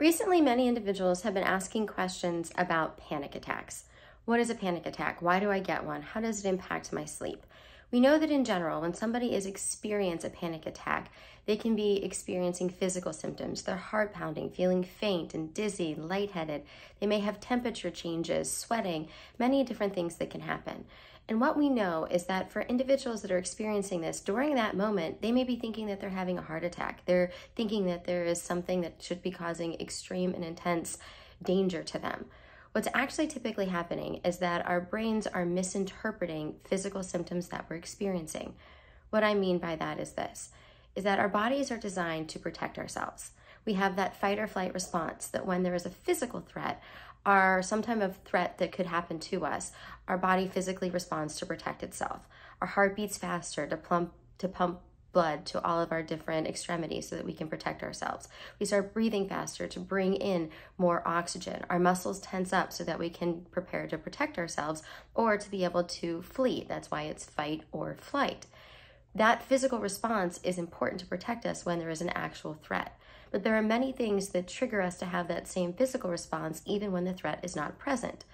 Recently, many individuals have been asking questions about panic attacks. What is a panic attack? Why do I get one? How does it impact my sleep? We know that in general, when somebody is experiencing a panic attack, they can be experiencing physical symptoms. Their heart pounding, feeling faint and dizzy, lightheaded. They may have temperature changes, sweating, many different things that can happen. And what we know is that for individuals that are experiencing this during that moment, they may be thinking that they're having a heart attack. They're thinking that there is something that should be causing extreme and intense danger to them. What's actually typically happening is that our brains are misinterpreting physical symptoms that we're experiencing. What I mean by that is this is that our bodies are designed to protect ourselves. We have that fight or flight response that when there is a physical threat, or some type of threat that could happen to us, our body physically responds to protect itself. Our heart beats faster to pump to pump blood to all of our different extremities so that we can protect ourselves. We start breathing faster to bring in more oxygen. Our muscles tense up so that we can prepare to protect ourselves or to be able to flee. That's why it's fight or flight. That physical response is important to protect us when there is an actual threat. But there are many things that trigger us to have that same physical response even when the threat is not present.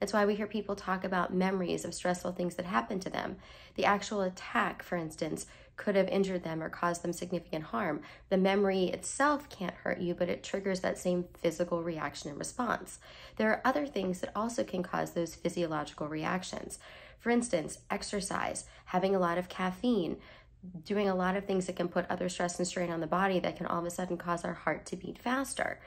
That's why we hear people talk about memories of stressful things that happened to them. The actual attack, for instance, could have injured them or caused them significant harm. The memory itself can't hurt you, but it triggers that same physical reaction and response. There are other things that also can cause those physiological reactions. For instance, exercise, having a lot of caffeine, doing a lot of things that can put other stress and strain on the body that can all of a sudden cause our heart to beat faster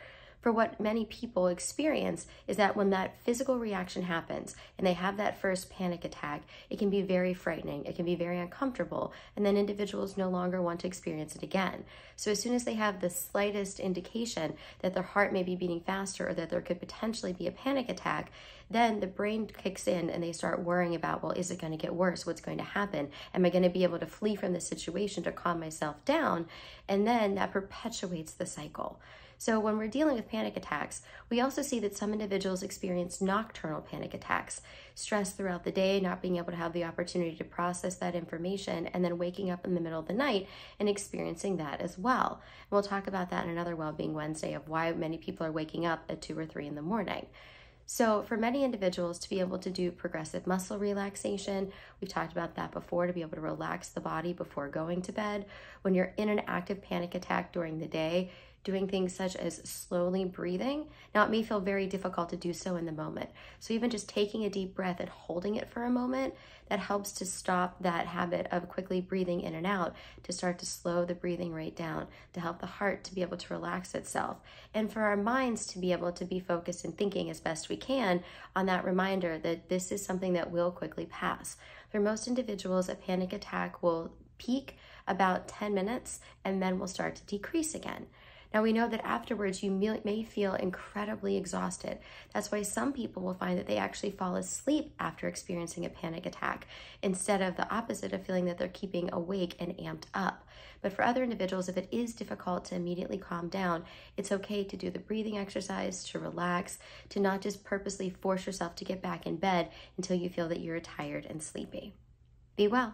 for what many people experience is that when that physical reaction happens and they have that first panic attack, it can be very frightening, it can be very uncomfortable, and then individuals no longer want to experience it again. So as soon as they have the slightest indication that their heart may be beating faster or that there could potentially be a panic attack, then the brain kicks in and they start worrying about, well, is it going to get worse? What's going to happen? Am I going to be able to flee from the situation to calm myself down? And then that perpetuates the cycle. So when we're dealing with panic attacks, we also see that some individuals experience nocturnal panic attacks, stress throughout the day, not being able to have the opportunity to process that information, and then waking up in the middle of the night and experiencing that as well. And we'll talk about that in another Wellbeing Wednesday of why many people are waking up at two or three in the morning. So, for many individuals to be able to do progressive muscle relaxation, we've talked about that before, to be able to relax the body before going to bed. When you're in an active panic attack during the day, doing things such as slowly breathing. Now, it may feel very difficult to do so in the moment. So, even just taking a deep breath and holding it for a moment, that helps to stop that habit of quickly breathing in and out, to start to slow the breathing rate down, to help the heart to be able to relax itself, and for our minds to be able to be focused and thinking as best we can on that reminder that this is something that will quickly pass. For most individuals, a panic attack will peak about 10 minutes and then will start to decrease again. Now we know that afterwards you may feel incredibly exhausted. That's why some people will find that they actually fall asleep after experiencing a panic attack instead of the opposite of feeling that they're keeping awake and amped up. But for other individuals, if it is difficult to immediately calm down, it's okay to do the breathing exercise, to relax, to not just purposely force yourself to get back in bed until you feel that you're tired and sleepy. Be well.